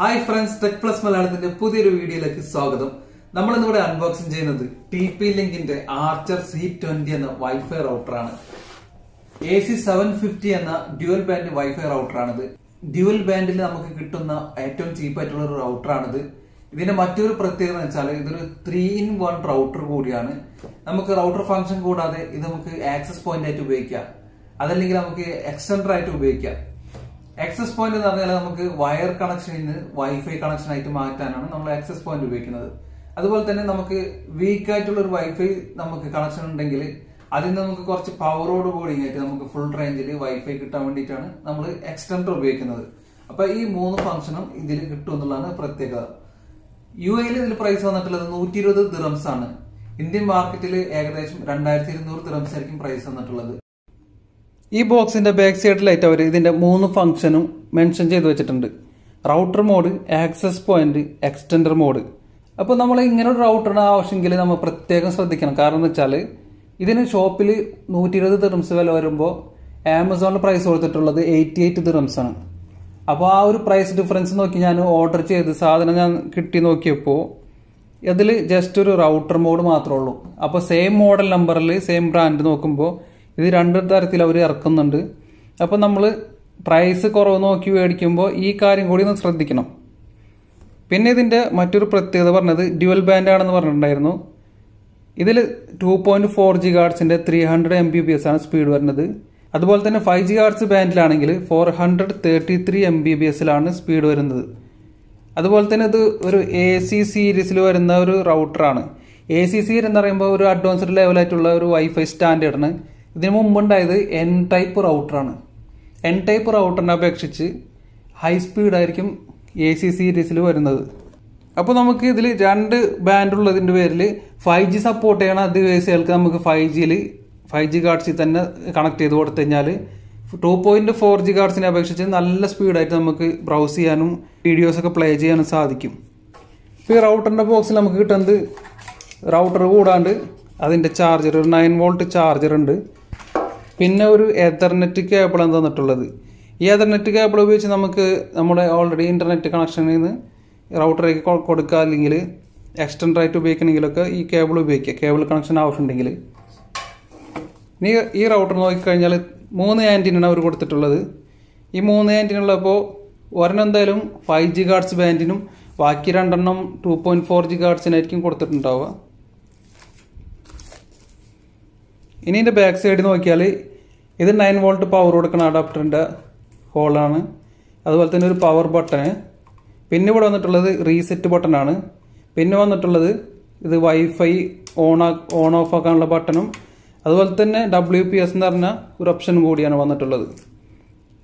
Hi friends tech plus മലയാളത്തിന്റെ പുതിയൊരു വീഡിയോയിലേക്ക് സ്വാഗതം. നമ്മൾ ഇന്നിവിടെ അൺബോക്സിംഗ് ചെയ്യുന്നത് ടി പി ലിങ്കിന്റെ ആർച്ചർ സി ട്വന്റി എന്ന വൈഫൈ റൗട്ടറാണ് എ സി സെവൻ ഫിഫ്റ്റി എന്ന ഡ്യുവൽ ബാൻഡ് വൈഫൈ റൗട്ടറാണിത് ഡ്യുവൽ ബാൻഡിൽ നമുക്ക് കിട്ടുന്ന ഏറ്റവും ചീപ്പായിട്ടുള്ള ഒരു റൗട്ടറാണിത് ഇതിന്റെ മറ്റൊരു പ്രത്യേകത എന്ന് വെച്ചാൽ ഇതൊരു ത്രീ ഇൻ വൺ റൗട്ടർ കൂടിയാണ്. നമുക്ക് റൗട്ടർ ഫംഗ്ഷൻ കൂടാതെ ഇത് നമുക്ക് ആക്സസ് പോയിന്റ് ആയിട്ട് ഉപയോഗിക്കാം. അതല്ലെങ്കിൽ നമുക്ക് എക്സ്റ്റൻഡർ ആയിട്ട് ഉപയോഗിക്കാം. ആക്സസ് പോയിന്റ് എന്ന് പറഞ്ഞാൽ നമുക്ക് വയർ കണക്ഷനിൽ നിന്ന് വൈഫൈ കണക്ഷൻ ആയിട്ട് മാറ്റാനാണ് നമ്മൾ ആക്സസ് പോയിന്റ് ഉപയോഗിക്കുന്നത്. അതുപോലെ തന്നെ നമുക്ക് വീക്ക് ആയിട്ടുള്ള ഒരു വൈഫൈ നമുക്ക് കണക്ഷൻ ഉണ്ടെങ്കിൽ അതിൽ നമുക്ക് കുറച്ച് പവറോട് കൂടി ആയിട്ട് നമുക്ക് ഫുൾ റേഞ്ചിൽ വൈഫൈ കിട്ടാൻ വേണ്ടിയിട്ടാണ് നമ്മൾ എക്സ്റ്റൻഡർ ഉപയോഗിക്കുന്നത്. അപ്പൊ ഈ മൂന്ന് ഫംഗ്ഷനും ഇതിൽ കിട്ടും എന്നുള്ളതാണ് പ്രത്യേകത. യു എയിൽ ഇതിൽ പ്രൈസ് വന്നിട്ടുള്ളത് നൂറ്റി ഇരുപത് ദിറംസ് ആണ്. ഇന്ത്യൻ മാർക്കറ്റിൽ ഏകദേശം രണ്ടായിരത്തി ഇരുന്നൂറ് ദിറംസ് ആയിരിക്കും പ്രൈസ് വന്നിട്ടുള്ളത്. ഈ ബോക്സിന്റെ ബാക്ക് സൈഡിലായിട്ട് അവർ ഇതിന്റെ മൂന്ന് ഫംഗ്ഷനും മെൻഷൻ ചെയ്ത് വെച്ചിട്ടുണ്ട്. Router mode access point extender mode അപ്പോൾ നമ്മൾ ഇങ്ങനെ ഒരു റൗട്ടറിന് ആവശ്യമെങ്കിൽ നമ്മൾ പ്രത്യേകം ശ്രദ്ധിക്കണം. കാരണം എന്ന് വെച്ചാൽ ഇതിന് ഷോപ്പിൽ നൂറ്റി ഇരുപത് ദിറംസ് വില വരുമ്പോൾ ആമസോണിൽ പ്രൈസ് കൊടുത്തിട്ടുള്ളത് എയ്റ്റി എയ്റ്റ് ദിറംസ് ആണ്. അപ്പോൾ ആ ഒരു പ്രൈസ് ഡിഫറൻസ് നോക്കി ഞാൻ ഓർഡർ ചെയ്ത് സാധനം ഞാൻ കിട്ടി നോക്കിയപ്പോൾ ഇതിൽ ജസ്റ്റ് ഒരു റൗട്ടർ മോഡ് മാത്രമേ ഉള്ളൂ. അപ്പോൾ സെയിം മോഡൽ നമ്പറിൽ സെയിം ബ്രാൻഡ് നോക്കുമ്പോൾ ഇത് രണ്ട് തരത്തിൽ അവർ ഇറക്കുന്നുണ്ട്. അപ്പോൾ നമ്മൾ പ്രൈസ് കുറവ് നോക്കി മേടിക്കുമ്പോൾ ഈ കാര്യം കൂടി ഒന്ന് ശ്രദ്ധിക്കണം. പിന്നെ ഇതിന്റെ മറ്റൊരു പ്രത്യേകത പറഞ്ഞത് ഡ്യുവൽ ബാൻഡ് ആണെന്ന് പറഞ്ഞിട്ടുണ്ടായിരുന്നു. ഇതിൽ ടു പോയിന്റ് ഫോർ ജി ഗാർഡ്സിന്റെ three hundred M B P S ആണ് സ്പീഡ് വരുന്നത്. അതുപോലെ തന്നെ five G guards ബാൻഡിലാണെങ്കിൽ four hundred thirty three M B P എസിലാണ് speed വരുന്നത്. അതുപോലെ തന്നെ ഇത് ഒരു എ സി സീരീസിൽ വരുന്ന ഒരു റൗട്ടറാണ് എ സി സീരീസ് എന്ന് പറയുമ്പോൾ ഒരു അഡ്വാൻസ്ഡ് ലെവലായിട്ടുള്ള ഒരു വൈഫൈ സ്റ്റാൻഡേർഡാണ് ഇതിനു മുമ്പുണ്ടായത് എൻ ടൈപ്പ് റൗട്ടറാണ് എൻ ടൈപ്പ് റൗട്ടറിനെ അപേക്ഷിച്ച് ഹൈ സ്പീഡായിരിക്കും എ സി സീരീസിൽ വരുന്നത്. അപ്പോൾ നമുക്ക് ഇതിൽ രണ്ട് ബാൻഡ് ഉള്ളതിന്റെ പേരിൽ ഫൈവ് ജി സപ്പോർട്ട് ചെയ്യണ കേൾക്ക് നമുക്ക് ഫൈവ് ജിയിൽ ഫൈവ് ജി കാർഡ്സിൽ തന്നെ കണക്ട് ചെയ്ത് കൊടുത്തു കഴിഞ്ഞാൽ ടു പോയിന്റ് ഫോർ ജി കാർഡ്സിനെ അപേക്ഷിച്ച് നല്ല സ്പീഡായിട്ട് നമുക്ക് ബ്രൗസ് ചെയ്യാനും വീഡിയോസൊക്കെ പ്ലേ ചെയ്യാനും സാധിക്കും. ഇപ്പോൾ ഈ റൗട്ടറിന്റെ ബോക്സിൽ നമുക്ക് കിട്ടുന്നത് റൗട്ടർ കൂടാണ്ട് അതിന്റെ ചാർജർ ഒരു നയൻ വോൾട്ട് ചാർജർ ഉണ്ട്. പിന്നെ ഒരു എതർനെറ്റ് കേബിൾ തന്നിട്ടുള്ളത്. ഈ എതർനെറ്റ് കേബിൾ ഉപയോഗിച്ച് നമുക്ക് നമ്മുടെ ഓൾറെഡി ഇന്റർനെറ്റ് കണക്ഷനിൽ നിന്ന് റൗട്ടറേക്ക് കൊടുക്കുക അല്ലെങ്കിൽ എക്സ്റ്റൻഡ് ആയിട്ട് ഉപയോഗിക്കണമെങ്കിലൊക്കെ ഈ കേബിൾ ഉപയോഗിക്കുക കേബിൾ കണക്ഷൻ ആവശ്യമുണ്ടെങ്കിൽ. ഇനി ഈ റൗട്ടർ നോക്കിക്കഴിഞ്ഞാൽ മൂന്ന് ആന്റിനാണ് അവർ കൊടുത്തിട്ടുള്ളത്. ഈ മൂന്ന് ആന്റിനുള്ളപ്പോൾ ഒരെണ്ണം എന്തായാലും ഫൈവ് ജി ഗാർഡ്സ് ബാൻഡിനും ബാക്കി രണ്ടെണ്ണം ടു പോയിന്റ് ഫോർ ജി ഗാർഡ്സിനായിരിക്കും കൊടുത്തിട്ടുണ്ടാവുക. ഇനി ഇതിന്റെ ബാക്ക് സൈഡ് നോക്കിയാൽ ഇത് നയൻ വോൾട്ട് പവർ കൊടുക്കുന്ന അഡാപ്റ്ററിന്റെ ഹോളാണ് അതുപോലെ തന്നെ ഒരു പവർ ബട്ടൺ പിന്നെ ഇവിടെ വന്നിട്ടുള്ളത് റീസെറ്റ് ബട്ടണാണ് പിന്നെ വന്നിട്ടുള്ളത് ഇത് വൈഫൈ ഓൺ ഓൺ ഓഫ് ആക്കാനുള്ള ബട്ടണും അതുപോലെ തന്നെ ഡബ്ല്യു പി എസ് എന്ന് പറഞ്ഞ ഒരു ഓപ്ഷൻ കൂടിയാണ് വന്നിട്ടുള്ളത്.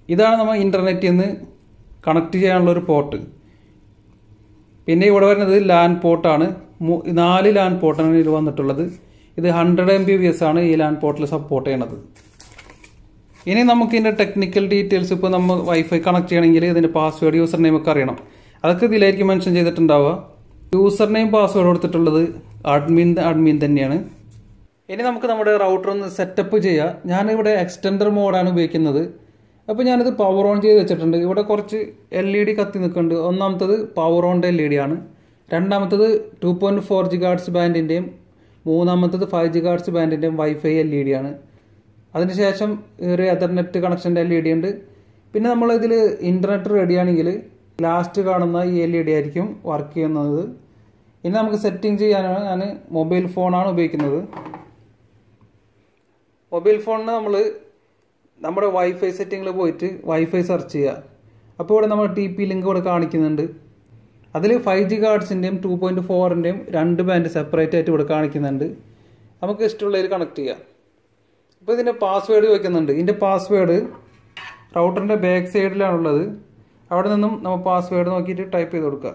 ഇതാണ് നമ്മൾ ഇന്റർനെറ്റിൽ നിന്ന് കണക്ട് ചെയ്യാനുള്ള ഒരു പോർട്ട് പിന്നെ ഇവിടെ വരുന്നത് ലാൻഡ് പോർട്ടാണ് നാല് ലാൻഡ് പോർട്ടാണ് ഇതിൽ വന്നിട്ടുള്ളത്. ഇത് hundred M B P S ആണ് ഈ ലാൻഡ് പോർട്ടിൽ സപ്പോർട്ട് ചെയ്യണത്. ഇനി നമുക്ക് ഇതിന്റെ ടെക്നിക്കൽ ഡീറ്റെയിൽസ് ഇപ്പോൾ നമ്മൾ വൈഫൈ കണക്ട് ചെയ്യണമെങ്കിൽ ഇതിന്റെ പാസ്വേഡ് യൂസർ നെയിം ഒക്കെ അറിയണം. അതൊക്കെ ഇതിലായിരിക്കും മെൻഷൻ ചെയ്തിട്ടുണ്ടാവുക. യൂസർ നെയിം പാസ്വേഡ് കൊടുത്തിട്ടുള്ളത് അഡ്മിൻ അഡ്മിൻ തന്നെയാണ്. ഇനി നമുക്ക് നമ്മുടെ റൗട്ടർ ഒന്ന് സെറ്റപ്പ് ചെയ്യാം. ഞാനിവിടെ എക്സ്റ്റൻഡർ മോഡാണ് ഉപയോഗിക്കുന്നത്. അപ്പോൾ ഞാനിത് പവർ ഓൺ ചെയ്ത് വെച്ചിട്ടുണ്ട്. ഇവിടെ കുറച്ച് എൽ ഇ ഡി കത്തി നിൽക്കുന്നുണ്ട്. ഒന്നാമത്തത് പവർ ഓണിന്റെ എൽ ഇ ഡി ആണ്. രണ്ടാമത്തത് two point four G guards ബാൻഡിന്റെയും മൂന്നാമത്തത് ഫൈവ് ജി ഗാർഡ്സ് ബാൻഡിന്റെയും വൈഫൈ എൽ ഇ ഡി ആണ്. അതിനുശേഷം ഒരു എതർനെറ്റ് കണക്ഷന്റെ എൽ ഇ ഡി ഉണ്ട്. പിന്നെ നമ്മൾ ഇതിൽ ഇന്റർനെറ്റ് റെഡിയാണെങ്കിൽ ലാസ്റ്റ് കാണുന്ന ഈ എൽ ഇ ഡി ആയിരിക്കും വർക്ക് ചെയ്യുന്നത്. ഇനി നമുക്ക് സെറ്റിംഗ് ചെയ്യാനാണ് ഞാൻ മൊബൈൽ ഫോണാണ് ഉപയോഗിക്കുന്നത്. മൊബൈൽ ഫോണിന് നമ്മൾ നമ്മുടെ വൈഫൈ സെറ്റിങ്ങിൽ പോയിട്ട് വൈഫൈ സെർച്ച് ചെയ്യുക അപ്പോൾ ഇവിടെ നമ്മൾ ടി പി ലിങ്ക് ഇവിടെ കാണിക്കുന്നുണ്ട്. അതിൽ ഫൈവ് ജി കാർഡ്സിന്റെയും ടു പോയിന്റ് ഫോറിന്റെയും രണ്ട് ബാൻഡ് സെപ്പറേറ്റ് ആയിട്ട് ഇവിടെ കാണിക്കുന്നുണ്ട്. നമുക്ക് ഇഷ്ടമുള്ളതിൽ കണക്ട് ചെയ്യാം. ഇപ്പോൾ ഇതിന്റെ പാസ്വേഡ് ചോദിക്കുന്നുണ്ട്. ഇതിന്റെ പാസ്വേഡ് റൗട്ടറിന്റെ ബാക്ക് സൈഡിലാണുള്ളത് അവിടെ നിന്നും നമ്മൾ പാസ്വേഡ് നോക്കിയിട്ട് ടൈപ്പ് ചെയ്ത് കൊടുക്കുക.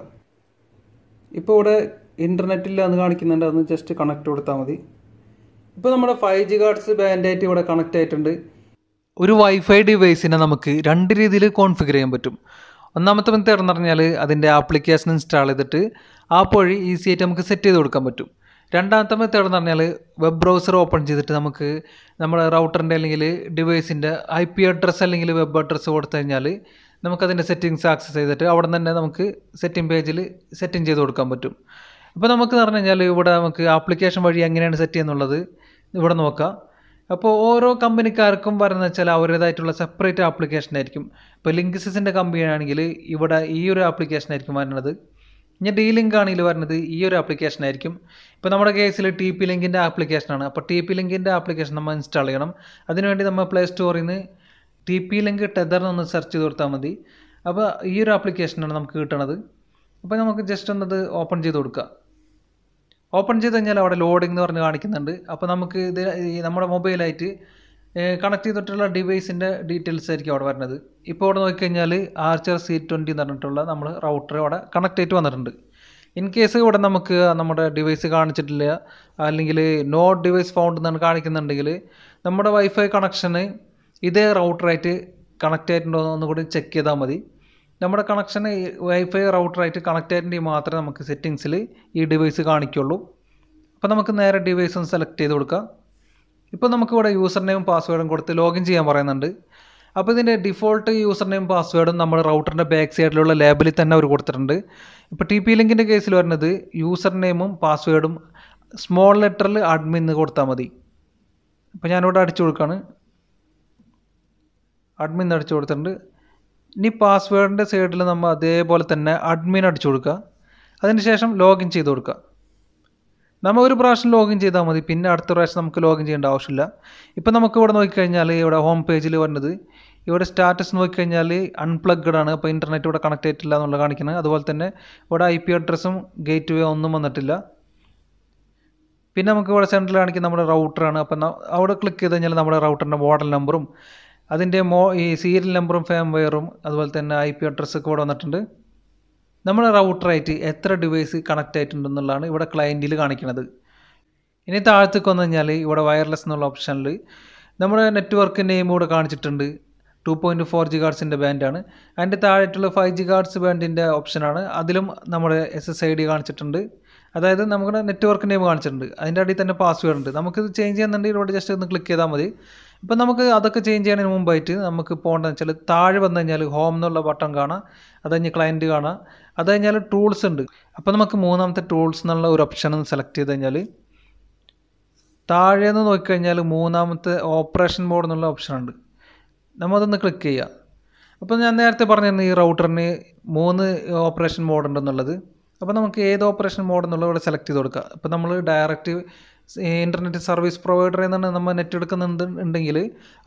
ഇപ്പോൾ ഇവിടെ ഇന്റർനെറ്റിൽ എന്ന് കാണിക്കുന്നുണ്ട്. അതൊന്ന് ജസ്റ്റ് കണക്ട് കൊടുത്താൽ മതി. ഇപ്പോൾ നമ്മുടെ ഫൈവ് ജി കാർഡ്സ് ബാൻഡായിട്ട് ഇവിടെ കണക്ട് ആയിട്ടുണ്ട്. ഒരു വൈഫൈ ഡിവൈസിനെ നമുക്ക് രണ്ട് രീതിയിൽ കോൺഫിഗർ ചെയ്യാൻ പറ്റും. ഒന്നാമത്തെ മെത്തേഡ് എന്ന് പറഞ്ഞാൽ അതിന്റെ ആപ്ലിക്കേഷൻ ഇൻസ്റ്റാൾ ചെയ്തിട്ട് ആപ്പ് വഴി ഈസി ആയിട്ട് നമുക്ക് സെറ്റ് ചെയ്ത് കൊടുക്കാൻ പറ്റും. രണ്ടാമത്തെ മെത്തേഡ് എന്ന് പറഞ്ഞാൽ വെബ് ബ്രൗസർ ഓപ്പൺ ചെയ്തിട്ട് നമുക്ക് നമ്മുടെ റൗട്ടറിന്റെ അല്ലെങ്കിൽ ഡിവൈസിന്റെ ഐ പി അഡ്രസ്സ് അല്ലെങ്കിൽ വെബ് അഡ്രസ്സ് കൊടുത്തു കഴിഞ്ഞാൽ നമുക്കതിന്റെ സെറ്റിങ്സ് ആക്സസ് ചെയ്തിട്ട് അവിടെ തന്നെ നമുക്ക് സെറ്റിംഗ് പേജിൽ സെറ്റിംഗ് ചെയ്ത് കൊടുക്കാൻ പറ്റും. അപ്പോൾ നമുക്ക് പറഞ്ഞു കഴിഞ്ഞാൽ ഇവിടെ നമുക്ക് ആപ്ലിക്കേഷൻ വഴി എങ്ങനെയാണ് സെറ്റ് ചെയ്യുന്നുള്ളത്? ഇവിടെ നോക്കാം. അപ്പോൾ ഓരോ കമ്പനിക്കാർക്കും പറയുന്നത് വെച്ചാൽ അവരുടേതായിട്ടുള്ള സെപ്പറേറ്റ് ആപ്ലിക്കേഷൻ ആയിരിക്കും. ഇപ്പോൾ ലിങ്ക്സിന്റെ കമ്പനി ആണെങ്കിൽ ഇവിടെ ഈ ഒരു ആപ്ലിക്കേഷൻ ആയിരിക്കും വരുന്നത്. ഇനി ഡി ലിങ്ക് ആണെങ്കിൽ വരുന്നത്. ഈ ഒരു ആപ്ലിക്കേഷൻ ആയിരിക്കും. ഇപ്പോൾ നമ്മുടെ കേസിൽ ടി പി ലിങ്കിന്റെ ആപ്ലിക്കേഷനാണ് അപ്പോൾ ടി പി ലിങ്കിന്റെ ആപ്ലിക്കേഷൻ നമ്മൾ ഇൻസ്റ്റാൾ ചെയ്യണം. അതിനുവേണ്ടി നമ്മൾ പ്ലേ സ്റ്റോറിൽ നിന്ന് T P link tether search ചെയ്ത് കൊടുത്താൽ മതി. അപ്പോൾ ഈ ഒരു ആപ്ലിക്കേഷനാണ് നമുക്ക് കിട്ടണത്. അപ്പോൾ നമുക്ക് ജസ്റ്റ് ഒന്നത് ഓപ്പൺ ചെയ്ത് കൊടുക്കുക ഓപ്പൺ ചെയ്ത് കഴിഞ്ഞാൽ അവിടെ ലോഡിംഗ് എന്ന് പറഞ്ഞ് കാണിക്കുന്നുണ്ട്. അപ്പോൾ നമുക്ക് ഇത് നമ്മുടെ മൊബൈലായിട്ട് കണക്ട് ചെയ്തിട്ടുള്ള ഡിവൈസിന്റെ ഡീറ്റെയിൽസ് ആയിരിക്കും അവിടെ വരുന്നത്. ഇപ്പോൾ അവിടെ നോക്കിക്കഴിഞ്ഞാൽ ആർച്ചർ സി ട്വന്റി എന്ന് പറഞ്ഞിട്ടുള്ള നമ്മൾ റൗട്ടർ അവിടെ കണക്ട് ആയിട്ട് വന്നിട്ടുണ്ട്. ഇൻ കേസ് ഇവിടെ നമുക്ക് നമ്മുടെ ഡിവൈസ് കാണിച്ചിട്ടില്ല അല്ലെങ്കിൽ നോ ഡിവൈസ് ഫൗണ്ട് എന്നാണ് കാണിക്കുന്നുണ്ടെങ്കിൽ നമ്മുടെ വൈഫൈ കണക്ഷന് ഇതേ റൗട്ടറായിട്ട് കണക്റ്റ് ആയിട്ടുണ്ടോ എന്ന് കൂടി ചെക്ക് ചെയ്താൽ മതി. നമ്മുടെ കണക്ഷൻ വൈഫൈ റൗട്ടറായിട്ട് കണക്ട് ആയിട്ടുണ്ടെങ്കിൽ മാത്രമേ നമുക്ക് സെറ്റിങ്സിൽ ഈ ഡിവൈസ് കാണിക്കുള്ളൂ. അപ്പോൾ നമുക്ക് നേരെ ഡിവൈസ് ഒന്ന് സെലക്ട് ചെയ്ത് കൊടുക്കാം. ഇപ്പോൾ നമുക്കിവിടെ യൂസർ നെയിം പാസ്വേഡും കൊടുത്ത് ലോഗിൻ ചെയ്യാൻ പറയുന്നുണ്ട്. അപ്പോൾ ഇതിന്റെ ഡിഫോൾട്ട് യൂസർ നെയിം പാസ്വേഡും നമ്മൾ റൗട്ടറിന്റെ ബാക്ക് സൈഡിലുള്ള ലേബലിൽ തന്നെ അവർ കൊടുത്തിട്ടുണ്ട്. ഇപ്പോൾ ടി പി ലിങ്കിന്റെ കേസിൽ വരുന്നത് യൂസർ നെയിമും പാസ്വേഡും സ്മോൾ ലെറ്ററിൽ അഡ്മിൻ എന്ന് കൊടുത്താൽ മതി. അപ്പോൾ ഞാനിവിടെ അടിച്ചു കൊടുക്കുകയാണ് അഡ്മിൻ അടിച്ചു കൊടുത്തിട്ടുണ്ട്. ഇനി പാസ്വേഡിന്റെ സൈഡിൽ നമ്മൾ അതേപോലെ തന്നെ അഡ്മിൻ അടിച്ചു കൊടുക്കുക അതിനുശേഷം ലോഗിൻ ചെയ്ത് കൊടുക്കുക നമ്മൾ ഒരു പ്രാവശ്യം ലോഗിൻ ചെയ്താൽ മതി. പിന്നെ അടുത്ത പ്രാവശ്യം നമുക്ക് ലോഗിൻ ചെയ്യേണ്ട ആവശ്യമില്ല. ഇപ്പോൾ നമുക്ക് ഇവിടെ നോക്കിക്കഴിഞ്ഞാൽ ഇവിടെ ഹോം പേജിൽ വരുന്നത് ഇവിടെ സ്റ്റാറ്റസ് നോക്കിക്കഴിഞ്ഞാൽ അൺപ്ലഗ്ഡ് ആണ്. അപ്പോൾ ഇന്റർനെറ്റ് ഇവിടെ കണക്ട് ആയിട്ടില്ല എന്നുള്ളത് കാണിക്കുന്നത് അതുപോലെ തന്നെ ഇവിടെ ഐ പി അഡ്രസ്സും ഗേറ്റ് വേ ഒന്നും വന്നിട്ടില്ല. പിന്നെ നമുക്ക് ഇവിടെ സെന്ററിൽ കാണിക്കുന്ന നമ്മുടെ റൗട്ടറാണ് അപ്പം അവിടെ ക്ലിക്ക് ചെയ്ത് കഴിഞ്ഞാൽ നമ്മുടെ റൗട്ടറിന്റെ മോഡൽ നമ്പറും അതിന്റെ മോ ഈ സീരിയൽ നമ്പറും ഫാം വെയറും അതുപോലെ തന്നെ ഐ പി അഡ്രസ്സൊക്കെ ഇവിടെ വന്നിട്ടുണ്ട്. നമ്മുടെ റൗട്ടറായിട്ട് എത്ര ഡിവൈസ് കണക്ട് ആയിട്ടുണ്ടെന്നുള്ളതാണ് ഇവിടെ ക്ലയന്റിൽ കാണിക്കുന്നത് ഇനി താഴത്തേക്ക് വന്നു കഴിഞ്ഞാൽ ഇവിടെ വയർലെസ് എന്നുള്ള ഓപ്ഷനിൽ നമ്മുടെ നെറ്റ്വർക്ക് നെയിം ഇവിടെ കാണിച്ചിട്ടുണ്ട്. ടു പോയിന്റ് ഫോർ ജി ഗാർഡ്സിന്റെ ബാൻഡാണ് അതിന്റെ താഴെയുള്ള ഫൈവ് ജി ഗാർഡ്സ് ബാൻഡിന്റെ ഓപ്ഷനാണ് അതിലും നമ്മുടെ എസ് എസ് ഐ ഡി കാണിച്ചിട്ടുണ്ട്. അതായത് നമ്മുടെ നെറ്റ്വർക്ക് നെയിം കാണിച്ചിട്ടുണ്ട്. അതിന്റെ അടിയിൽ തന്നെ പാസ്വേഡ് ഉണ്ട്. നമുക്കിത് ചേഞ്ച് ചെയ്യുന്നുണ്ടെങ്കിൽ ഇവിടെ ജസ്റ്റ് ഒന്ന് ക്ലിക്ക് ചെയ്താൽ മതി. ഇപ്പം നമുക്ക് അതൊക്കെ ചേഞ്ച് ചെയ്യുന്നതിന് മുമ്പായിട്ട് നമുക്ക് പോകേണ്ടതെന്ന് വെച്ചാൽ താഴെ വന്നു കഴിഞ്ഞാൽ ഹോം എന്നുള്ള ബട്ടൺ കാണാം. അത് കഴിഞ്ഞ് ക്ലയന്റ് കാണാം. അത് കഴിഞ്ഞാൽ ടൂൾസ് ഉണ്ട്. അപ്പോൾ നമുക്ക് മൂന്നാമത്തെ ടൂൾസ് എന്നുള്ള ഒരു ഓപ്ഷൻ സെലക്ട് ചെയ്ത് കഴിഞ്ഞാൽ താഴെ നിന്ന് നോക്കിക്കഴിഞ്ഞാൽ മൂന്നാമത്തെ ഓപ്പറേഷൻ മോഡ് എന്നുള്ള ഓപ്ഷൻ ഉണ്ട്. നമ്മളതൊന്ന് ക്ലിക്ക് ചെയ്യുക അപ്പോൾ ഞാൻ നേരത്തെ പറഞ്ഞിരുന്നു ഈ റൗട്ടറിന് മൂന്ന് ഓപ്പറേഷൻ മോഡ് ഉണ്ടെന്നുള്ളത്. അപ്പോൾ നമുക്ക് ഏത് ഓപ്പറേഷൻ മോഡ് എന്നുള്ളത് ഇവിടെ സെലക്ട് ചെയ്ത് കൊടുക്കുക അപ്പോൾ നമ്മൾ ഡയറക്റ്റ് ഇന്റർനെറ്റ് സർവീസ് പ്രൊവൈഡറിൽ നിന്നാണ് നമ്മൾ നെറ്റ് എടുക്കുന്നുണ്ട് ഉണ്ടെങ്കിൽ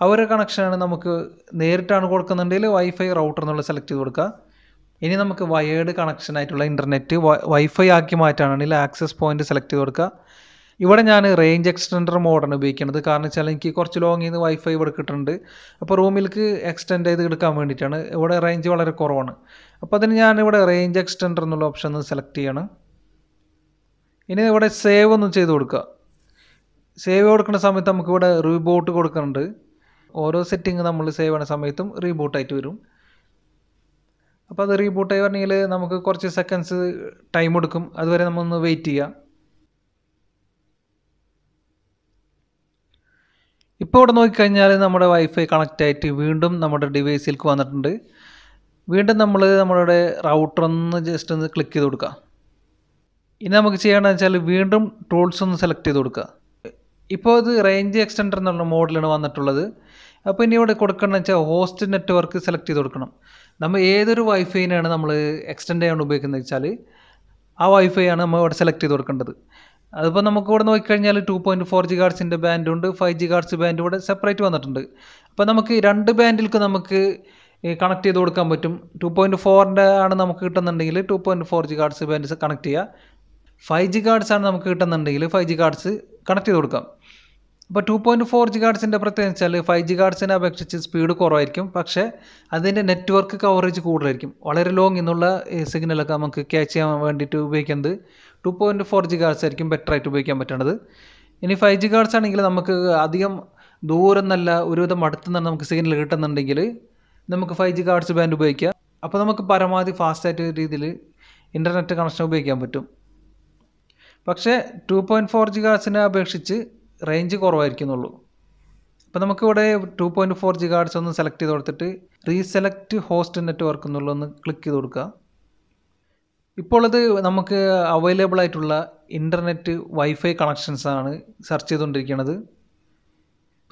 അവരുടെ കണക്ഷനാണ് നമുക്ക് നേരിട്ടാണ് കൊടുക്കുന്നുണ്ടെങ്കിൽ വൈഫൈ റൗട്ടർ എന്നുള്ള സെലക്ട് ചെയ്ത് കൊടുക്കുക. ഇനി നമുക്ക് വയേർഡ് കണക്ഷൻ ആയിട്ടുള്ള ഇന്റർനെറ്റ് വൈഫൈ ആക്കി മാറ്റാനാണെങ്കിൽ ആക്സസ് പോയിന്റ് സെലക്ട് ചെയ്ത് കൊടുക്കുക. ഇവിടെ ഞാൻ റേഞ്ച് എക്സ്റ്റൻഡർ മോഡാണ് ഉപയോഗിക്കുന്നത്. കാരണം വെച്ചാൽ എനിക്ക് കുറച്ച് ലോങ്ങിൽ നിന്ന് വൈഫൈ ഇവിടെ കിട്ടുന്നുണ്ട്. അപ്പോൾ റൂമിലേക്ക് എക്സ്റ്റെൻഡ് ചെയ്ത് എടുക്കാൻ വേണ്ടിയിട്ടാണ്. ഇവിടെ റേഞ്ച് വളരെ കുറവാണ്. അപ്പോൾ അതിന് ഇവിടെ റേഞ്ച് എക്സ്റ്റൻഡർ എന്നുള്ള ഓപ്ഷൻ ഒന്ന് സെലക്ട് ചെയ്യണം. ഇനി ഇവിടെ സേവ് ഒന്ന് ചെയ്ത് കൊടുക്കുക. സേവ് കൊടുക്കുന്ന സമയത്ത് നമുക്കിവിടെ റീബോട്ട് കൊടുക്കുന്നുണ്ട്. ഓരോ സെറ്റിംഗ് നമ്മൾ സേവ് ചെയ്യുന്ന സമയത്തും റീബോട്ടായിട്ട് വരും. അപ്പോൾ അത് റീബൂട്ടായി പറഞ്ഞെങ്കിൽ നമുക്ക് കുറച്ച് സെക്കൻഡ്സ് ടൈം എടുക്കും. അതുവരെ നമ്മളൊന്ന് വെയിറ്റ് ചെയ്യാം. ഇപ്പോൾ ഇവിടെ നോക്കിക്കഴിഞ്ഞാൽ നമ്മുടെ വൈഫൈ കണക്റ്റ് ആയിട്ട് വീണ്ടും നമ്മുടെ ഡിവൈസിലേക്ക് വന്നിട്ടുണ്ട്. വീണ്ടും നമ്മൾ നമ്മുടെ റൗട്ടർ ഒന്ന് ജസ്റ്റ് ഒന്ന് ക്ലിക്ക് ചെയ്ത് കൊടുക്കുക ഇനി നമുക്ക് ചെയ്യേണ്ടതെന്ന് വെച്ചാൽ വീണ്ടും ടൂൾസ് ഒന്ന് സെലക്ട് ചെയ്ത് കൊടുക്കുക. ഇപ്പോൾ ഇത് റേഞ്ച് എക്സ്റ്റൻഡർ എന്നുള്ള മോഡലാണ് വന്നിട്ടുള്ളത്. അപ്പോൾ ഇനി ഇവിടെ കൊടുക്കണം വെച്ചാൽ ഹോസ്റ്റ് നെറ്റ്വർക്ക് സെലക്ട് ചെയ്ത് കൊടുക്കണം. നമ്മൾ ഏതൊരു വൈഫൈനാണ് നമ്മൾ എക്സ്റ്റെൻഡ് ചെയ്യാൻ ഉപയോഗിക്കുന്നത് വെച്ചാൽ ആ വൈഫൈ ആണ് നമ്മൾ ഇവിടെ സെലക്ട് ചെയ്ത് കൊടുക്കേണ്ടത്. അതിപ്പോൾ നമുക്ക് ഇവിടെ നോക്കിക്കഴിഞ്ഞാൽ ടു പോയിന്റ് ഫോർ ജി ഗാർഡ്സിന്റെ ബാൻഡുണ്ട് ഫൈവ് ജി ഗാർഡ്സ് ബാൻഡ് ഇവിടെ സെപ്പറേറ്റ് വന്നിട്ടുണ്ട്. അപ്പോൾ നമുക്ക് രണ്ട് ബാൻഡിൽക്ക് നമുക്ക് കണക്ട് ചെയ്ത് കൊടുക്കാൻ പറ്റും. ടു പോയിന്റ് ഫോറിന്റെ ആണ് നമുക്ക് കിട്ടുന്നുണ്ടെങ്കിൽ two point four gigahertz band connect ചെയ്യുക. ഫൈവ് ജി ഗാർഡ്സ് ആണ് നമുക്ക് കിട്ടുന്നുണ്ടെങ്കിൽ ഫൈവ് ജി ഗാർഡ്സ് കണക്ട് ചെയ്ത് കൊടുക്കാം. അപ്പോൾ ടു പോയിന്റ് ഫോർ ജി ഗാർഡ്സിന്റെ പ്രത്യേകത വെച്ചാൽ ഫൈവ് ജി ഗാർഡ്സിനെ അപേക്ഷിച്ച് സ്പീഡ് കുറവായിരിക്കും. പക്ഷേ അതിന്റെ നെറ്റ്വർക്ക് കവറേജ് കൂടുതലായിരിക്കും. വളരെ ലോങ് എന്നുള്ള സിഗ്നലൊക്കെ നമുക്ക് ക്യാച്ച് ചെയ്യാൻ വേണ്ടിയിട്ട് ഉപയോഗിക്കുന്നത് two point four G guards ആയിരിക്കും ബെറ്റർ ആയിട്ട് ഉപയോഗിക്കാൻ പറ്റണത്. ഇനി ഫൈവ് ജി ഗാർഡ്സ് ആണെങ്കിൽ നമുക്ക് അധികം ദൂരം നല്ല ഒരുവിധം അടുത്ത് നിന്ന് നമുക്ക് സിഗ്നൽ കിട്ടുന്നുണ്ടെങ്കിൽ നമുക്ക് ഫൈവ് ജി ഗാർഡ്സ് ബാൻഡ് ഉപയോഗിക്കാം. അപ്പോൾ നമുക്ക് പരമാവധി ഫാസ്റ്റായിട്ട് രീതിയിൽ ഇന്റർനെറ്റ് കണക്ഷൻ ഉപയോഗിക്കാൻ പറ്റും. പക്ഷേ ടു പോയിന്റ് ഫോർ ജി ഗാർഡ്സിനെ അപേക്ഷിച്ച് റേഞ്ച് കുറവായിരിക്കുന്നുള്ളൂ. അപ്പോൾ നമുക്കിവിടെ two point four G guards ഒന്ന് സെലക്ട് ചെയ്ത് കൊടുത്തിട്ട് റീസെലക്ട് ഹോസ്റ്റ് നെറ്റ്വർക്ക് എന്നുള്ള ഒന്ന് ക്ലിക്ക് ചെയ്ത് കൊടുക്കുക. ഇപ്പോൾ ഇത് നമുക്ക് അവൈലബിൾ ആയിട്ടുള്ള ഇന്റർനെറ്റ് വൈഫൈ കണക്ഷൻസാണ് സെർച്ച് ചെയ്തുകൊണ്ടിരിക്കുന്നത്.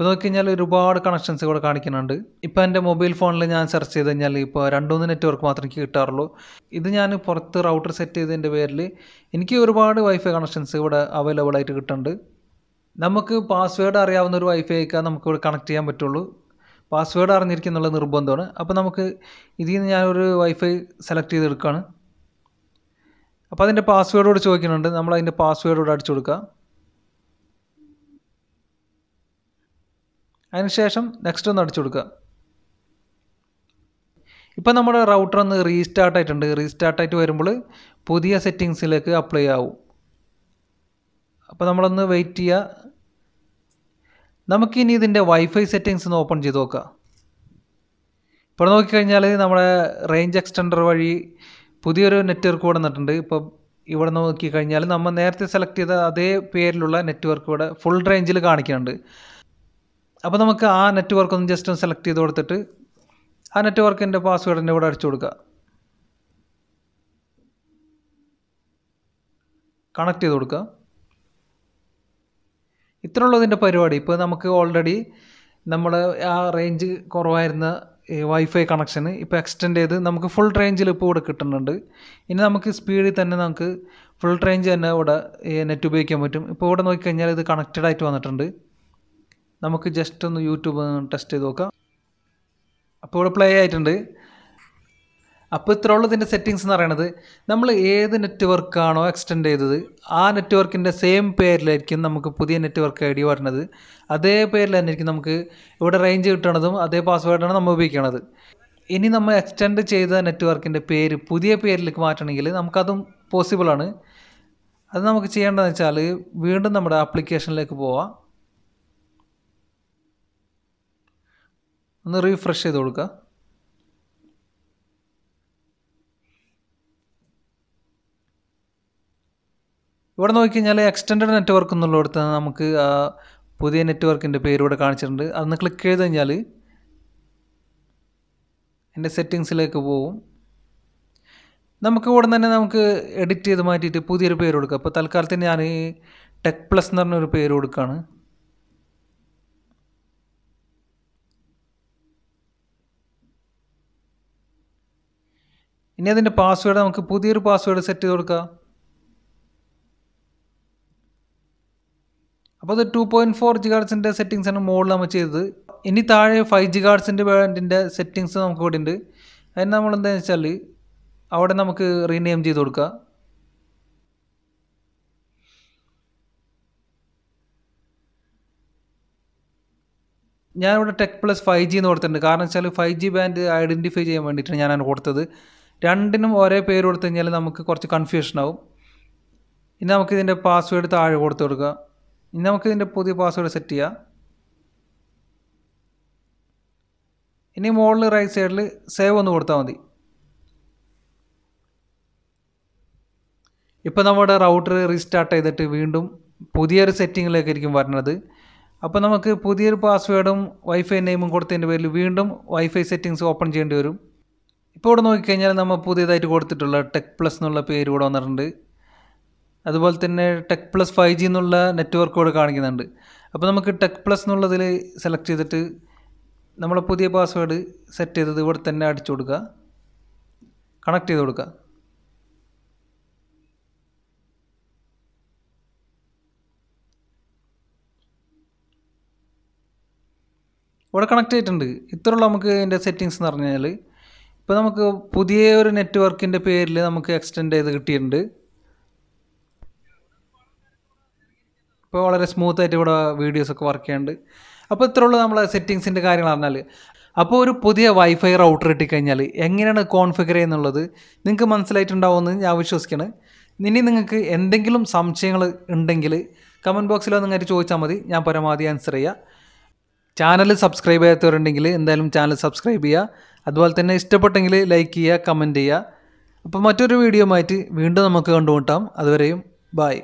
ഇപ്പോൾ നോക്കി കഴിഞ്ഞാൽ ഒരുപാട് കണക്ഷൻസ് ഇവിടെ കാണിക്കുന്നുണ്ട്. ഇപ്പോൾ എന്റെ മൊബൈൽ ഫോണിൽ ഞാൻ സെർച്ച് ചെയ്ത് കഴിഞ്ഞാൽ ഇപ്പോൾ രണ്ടുമൂന്ന് നെറ്റ്വർക്ക് മാത്രമേ എനിക്ക് കിട്ടാറുള്ളൂ. ഇത് ഞാൻ പുറത്ത് റൗട്ടർ സെറ്റ് ചെയ്തതിന്റെ പേരിൽ എനിക്ക് ഒരുപാട് വൈഫൈ കണക്ഷൻസ് ഇവിടെ അവൈലബിൾ ആയിട്ട് കിട്ടുന്നുണ്ട്. നമുക്ക് പാസ്വേഡ് അറിയാവുന്ന ഒരു വൈഫൈ ഒക്കെ നമുക്ക് ഇവിടെ കണക്ട് ചെയ്യാൻ പറ്റുള്ളൂ. പാസ്വേഡ് അറിഞ്ഞിരിക്കുന്നുള്ള നിർബന്ധമാണ്. അപ്പോൾ നമുക്ക് ഇതിൽ നിന്ന് ഞാനൊരു വൈഫൈ സെലക്ട് ചെയ്തെടുക്കുകയാണ് അപ്പോൾ അതിന്റെ പാസ്വേഡോട് ചോദിക്കുന്നുണ്ട്. നമ്മൾ അതിന്റെ പാസ്വേഡോട് അടിച്ചു കൊടുക്കുക അതിനുശേഷം നെക്സ്റ്റ് ഒന്ന് അടിച്ചു കൊടുക്കുക. ഇപ്പം നമ്മുടെ റൗട്ടർ ഒന്ന് റീസ്റ്റാർട്ട് ആയിട്ടുണ്ട്. റീസ്റ്റാർട്ട് ആയിട്ട് വരുമ്പോൾ പുതിയ സെറ്റിങ്സിലേക്ക് അപ്ലൈ ആവും. അപ്പോൾ നമ്മളൊന്ന് വെയിറ്റ് ചെയ്യുക. നമുക്കിനി ഇതിന്റെ വൈഫൈ സെറ്റിങ്സ് ഒന്ന് ഓപ്പൺ ചെയ്ത് നോക്കാം. ഇപ്പോൾ നോക്കിക്കഴിഞ്ഞാൽ നമ്മുടെ റേഞ്ച് എക്സ്റ്റൻഡർ വഴി പുതിയൊരു നെറ്റ്വർക്ക് ഇവിടെ നിന്നിട്ടുണ്ട് ഇപ്പോൾ ഇവിടെ നോക്കിക്കഴിഞ്ഞാൽ നമ്മൾ നേരത്തെ സെലക്ട് ചെയ്ത അതേ പേരിലുള്ള നെറ്റ്വർക്ക് ഇവിടെ ഫുൾ റേഞ്ചിൽ കാണിക്കുന്നുണ്ട്. അപ്പോൾ നമുക്ക് ആ നെറ്റ്വർക്ക് ഒന്ന് ജസ്റ്റ് ഒന്ന് സെലക്ട് ചെയ്ത് കൊടുത്തിട്ട് ആ നെറ്റ്വർക്കിന്റെ പാസ്വേഡിന്റെ കൂടെ അടിച്ചു കൊടുക്കുക. കണക്ട് ചെയ്ത് കൊടുക്കുക. ഇത്രയുള്ളതിന്റെ പരിപാടി. ഇപ്പോൾ നമുക്ക് ഓൾറെഡി നമ്മൾ ആ റേഞ്ച് കുറവായിരുന്ന വൈഫൈ കണക്ഷന് ഇപ്പോൾ എക്സ്റ്റെൻഡ് ചെയ്ത് നമുക്ക് ഫുൾ റേഞ്ചിൽ ഇപ്പോൾ ഇവിടെ കിട്ടുന്നുണ്ട്. ഇനി നമുക്ക് സ്പീഡിൽ തന്നെ നമുക്ക് ഫുൾ റേഞ്ച് തന്നെ ഇവിടെ നെറ്റ് ഉപയോഗിക്കാൻ പറ്റും. ഇപ്പോൾ ഇവിടെ നോക്കിക്കഴിഞ്ഞാൽ ഇത് കണക്റ്റഡ് ആയിട്ട് വന്നിട്ടുണ്ട്. നമുക്ക് ജസ്റ്റ് ഒന്ന് യൂട്യൂബ് ടെസ്റ്റ് ചെയ്ത് നോക്കാം. അപ്പോൾ ഇവിടെ പ്ലേ ആയിട്ടുണ്ട്. അപ്പോൾ ഇത്ര ഉള്ളതിന്റെ സെറ്റിങ്സ് എന്ന് പറയുന്നത്. നമ്മൾ ഏത് നെറ്റ്വർക്കാണോ എക്സ്റ്റെൻഡ് ചെയ്തത് ആ നെറ്റ്വർക്കിന്റെ സെയിം പേരിലായിരിക്കും നമുക്ക് പുതിയ നെറ്റ്വർക്ക് ഐ ഡി വരുന്നത്. അതേ പേരിൽ തന്നെ ആയിരിക്കും നമുക്ക് ഇവിടെ റേഞ്ച് കിട്ടണതും അതേ പാസ്വേഡാണ് നമ്മൾ ഉപയോഗിക്കണത്. ഇനി നമ്മൾ എക്സ്റ്റെൻഡ് ചെയ്ത നെറ്റ്വർക്കിന്റെ പേര് പുതിയ പേരിലേക്ക് മാറ്റണമെങ്കിൽ നമുക്കതും പോസിബിളാണ് അത് നമുക്ക് ചെയ്യേണ്ടതെന്ന് വെച്ചാൽ വീണ്ടും നമ്മുടെ ആപ്ലിക്കേഷനിലേക്ക് പോവാം. ഒന്ന് റീഫ്രഷ് ചെയ്ത് കൊടുക്കുക ഇവിടെ നോക്കിക്കഴിഞ്ഞാൽ എക്സ്റ്റൻഡ് നെറ്റ്വർക്ക് എന്നുള്ളിടത്ത് നമുക്ക് ആ പുതിയ നെറ്റ്വർക്കിന്റെ പേര് ഇവിടെ കാണിച്ചിട്ടുണ്ട്. അതൊന്ന് ക്ലിക്ക് ചെയ്ത് കഴിഞ്ഞാൽ എന്റെ സെറ്റിങ്സിലേക്ക് പോകും. നമുക്ക് ഇവിടെ തന്നെ നമുക്ക് എഡിറ്റ് ചെയ്ത് മാറ്റിയിട്ട് പുതിയൊരു പേര് കൊടുക്കുക അപ്പോൾ തൽക്കാലത്തിന് ഞാൻ ടെക് പ്ലസ് എന്ന് പറഞ്ഞൊരു പേര് കൊടുക്കുകയാണ്. ഇനി അതിന്റെ പാസ്വേഡ് നമുക്ക് പുതിയൊരു പാസ്വേഡ് സെറ്റ് ചെയ്ത് കൊടുക്കാം. അപ്പോൾ അത് ടു പോയിന്റ് ഫോർ ജി ഗാർഡ്സിന്റെ ആണ് മുകളിൽ നമ്മൾ ചെയ്തത്. ഇനി താഴെ ഫൈവ് ജി ഗാർഡ്സിന്റെ ബാൻഡിന്റെ സെറ്റിങ്സ് നമുക്ക് ഇവിടെ ഉണ്ട്. അതിന് നമ്മൾ എന്താണെന്ന് വെച്ചാൽ അവിടെ നമുക്ക് റീനെയിം ചെയ്ത് കൊടുക്കുക ഞാനിവിടെ ടെക് പ്ലസ് ഫൈവ് ജി എന്ന് കൊടുത്തിട്ടുണ്ട്. കാരണം വെച്ചാൽ ഫൈവ് ജി ബാൻഡ് ഐഡന്റിഫൈ ചെയ്യാൻ വേണ്ടിയിട്ടാണ് ഞാനാണ് കൊടുത്തത്. രണ്ടിനും ഒരേ പേര് കൊടുത്തു കഴിഞ്ഞാൽ നമുക്ക് കുറച്ച് കൺഫ്യൂഷൻ ആവും. ഇനി നമുക്ക് ഇതിന്റെ പാസ്വേഡ് താഴെ കൊടുത്തു കൊടുക്കുക. ഇനി നമുക്ക് ഇതിന്റെ പുതിയ പാസ്വേഡ് സെറ്റ് ചെയ്യാം. ഇനി മുകളിൽ റൈറ്റ് സൈഡിൽ സേവ് ഒന്ന് കൊടുത്താൽ മതി. ഇപ്പോൾ നമ്മുടെ റൗട്ടർ റീസ്റ്റാർട്ട് ചെയ്തിട്ട് വീണ്ടും പുതിയൊരു സെറ്റിങ്ങിലേക്കായിരിക്കും വരുന്നത് അപ്പോൾ നമുക്ക് പുതിയൊരു പാസ്വേഡും വൈഫൈ നെയിമും കൊടുത്തതിന്റെ പേരിൽ വീണ്ടും വൈഫൈ സെറ്റിങ്സ് ഓപ്പൺ ചെയ്യേണ്ടി വരും. ഇപ്പോൾ ഇവിടെ നോക്കിക്കഴിഞ്ഞാൽ നമ്മൾ പുതിയതായിട്ട് കൊടുത്തിട്ടുള്ള ടെക് പ്ലസ് എന്നുള്ള പേര് ഇവിടെ വന്നിട്ടുണ്ട്. അതുപോലെ തന്നെ ടെക് പ്ലസ് ഫൈവ് ജി എന്നുള്ള നെറ്റ്വർക്ക് ഇവിടെ കാണിക്കുന്നുണ്ട്. അപ്പോൾ നമുക്ക് ടെക് പ്ലസ് എന്നുള്ളതിൽ സെലക്ട് ചെയ്തിട്ട് നമ്മളെ പുതിയ പാസ്വേഡ് സെറ്റ് ചെയ്തത് ഇവിടെ തന്നെ അടിച്ചു കൊടുക്കുക. കണക്ട് ചെയ്ത് കൊടുക്കുക. ഇവിടെ കണക്ട് ചെയ്തിട്ടുണ്ട്. ഇത്രയുള്ള നമുക്ക് ഇതിന്റെ സെറ്റിങ്സ് എന്ന് പറഞ്ഞാൽ. ഇപ്പോൾ നമുക്ക് പുതിയ ഒരു നെറ്റ്വർക്കിന്റെ പേരിൽ നമുക്ക് എക്സ്റ്റെൻഡ് ചെയ്ത് കിട്ടിയിട്ടുണ്ട്. ഇപ്പോൾ വളരെ സ്മൂത്ത് ആയിട്ട് ഇവിടെ വീഡിയോസൊക്കെ വർക്ക് ചെയ്യുന്നുണ്ട്. അപ്പോൾ ഇത്ര ഉള്ളൂ നമ്മളെ സെറ്റിങ്സിന്റെ കാര്യങ്ങൾ പറഞ്ഞാൽ അപ്പോൾ ഒരു പുതിയ വൈഫൈ റൗട്ടർ കിട്ടിക്കഴിഞ്ഞാൽ എങ്ങനെയാണ് കോൺഫിഗർ ചെയ്യുന്നുള്ളത് നിങ്ങൾക്ക് മനസ്സിലായിട്ടുണ്ടാവുമെന്ന് ഞാൻ വിശ്വസിക്കുകയാണ് ഇനി നിങ്ങൾക്ക് എന്തെങ്കിലും സംശയങ്ങൾ ഉണ്ടെങ്കിൽ കമന്റ് ബോക്സിൽ നിങ്ങൾക്ക് ചോദിച്ചാൽ മതി. ഞാൻ പരമാവധി ആൻസർ ചെയ്യാം. ചാനൽ സബ്സ്ക്രൈബ് ചെയ്യാത്തവരുണ്ടെങ്കിൽ എന്തായാലും ചാനൽ സബ്സ്ക്രൈബ് ചെയ്യുക അതുപോലെ തന്നെ ഇഷ്ടപ്പെട്ടെങ്കിൽ ലൈക്ക് ചെയ്യുക കമന്റ് ചെയ്യുക. അപ്പോൾ മറ്റൊരു വീഡിയോ ആയിട്ട് വീണ്ടും നമുക്ക് കണ്ടുമുട്ടാം. അതുവരെയും ബായ്